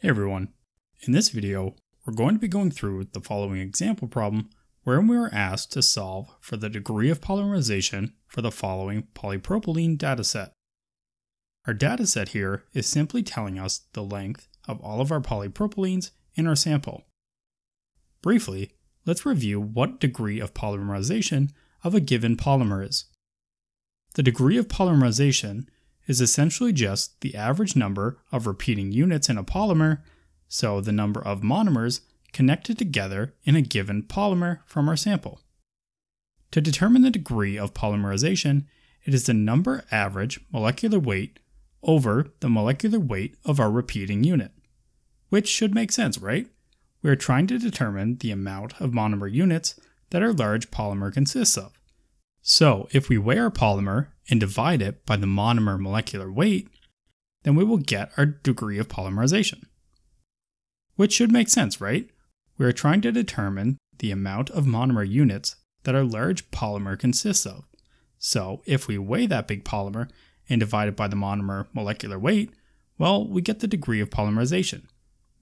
Hey everyone, in this video we're going to be going through the following example problem wherein we were asked to solve for the degree of polymerization for the following polypropylene dataset. Our dataset here is simply telling us the length of all of our polypropylenes in our sample. Briefly, let's review what degree of polymerization of a given polymer is. The degree of polymerization is essentially just the average number of repeating units in a polymer, so the number of monomers connected together in a given polymer from our sample. To determine the degree of polymerization, it is the number average molecular weight over the molecular weight of our repeating unit. Which should make sense, right? We are trying to determine the amount of monomer units that our large polymer consists of. So if we weigh our polymer and divide it by the monomer molecular weight, then we will get our degree of polymerization. Which should make sense, right? We are trying to determine the amount of monomer units that our large polymer consists of. So if we weigh that big polymer and divide it by the monomer molecular weight, well, we get the degree of polymerization,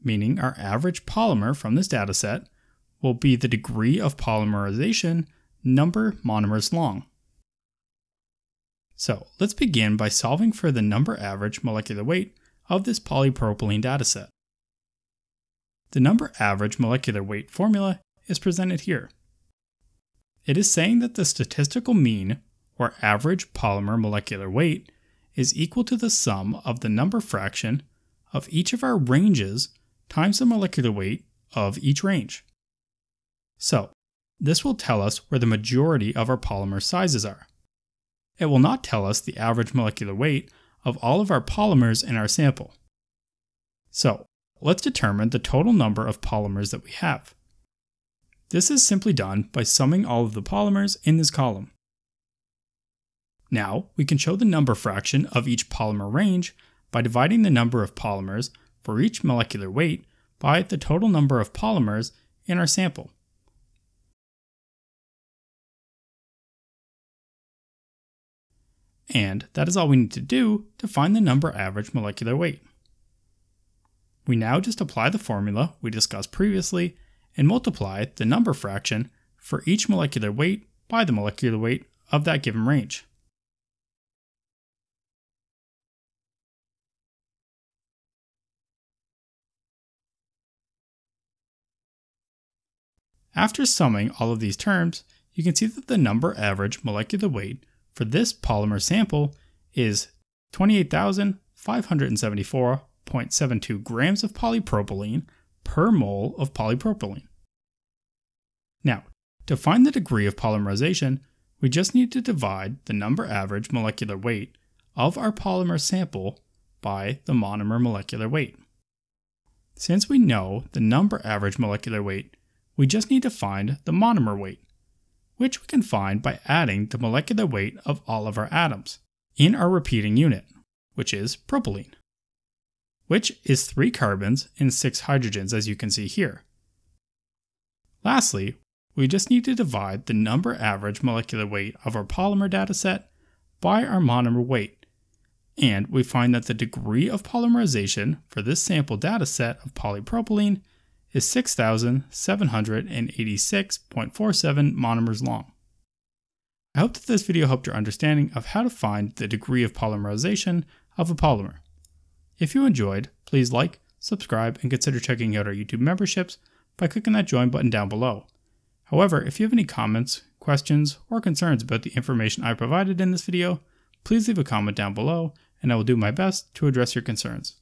meaning our average polymer from this dataset will be the degree of polymerization number monomers long. So let's begin by solving for the number average molecular weight of this polypropylene dataset. The number average molecular weight formula is presented here. It is saying that the statistical mean, or average polymer molecular weight, is equal to the sum of the number fraction of each of our ranges times the molecular weight of each range. So, this will tell us where the majority of our polymer sizes are. It will not tell us the average molecular weight of all of our polymers in our sample. So, let's determine the total number of polymers that we have. This is simply done by summing all of the polymers in this column. Now, we can show the number fraction of each polymer range by dividing the number of polymers for each molecular weight by the total number of polymers in our sample. And that is all we need to do to find the number average molecular weight. We now just apply the formula we discussed previously and multiply the number fraction for each molecular weight by the molecular weight of that given range. After summing all of these terms, you can see that the number average molecular weight for this polymer sample is 28,574.72 grams of polypropylene per mole of polypropylene. Now, to find the degree of polymerization, we just need to divide the number average molecular weight of our polymer sample by the monomer molecular weight. Since we know the number average molecular weight, we just need to find the monomer weight which we can find by adding the molecular weight of all of our atoms in our repeating unit, which is propylene, which is 3 carbons and 6 hydrogens as you can see here. Lastly, we just need to divide the number average molecular weight of our polymer dataset by our monomer weight, and we find that the degree of polymerization for this sample dataset of polypropylene is 6,786.47 monomers long. I hope that this video helped your understanding of how to find the degree of polymerization of a polymer. If you enjoyed, please like, subscribe, and consider checking out our YouTube memberships by clicking that join button down below. However, if you have any comments, questions, or concerns about the information I provided in this video, please leave a comment down below and I will do my best to address your concerns.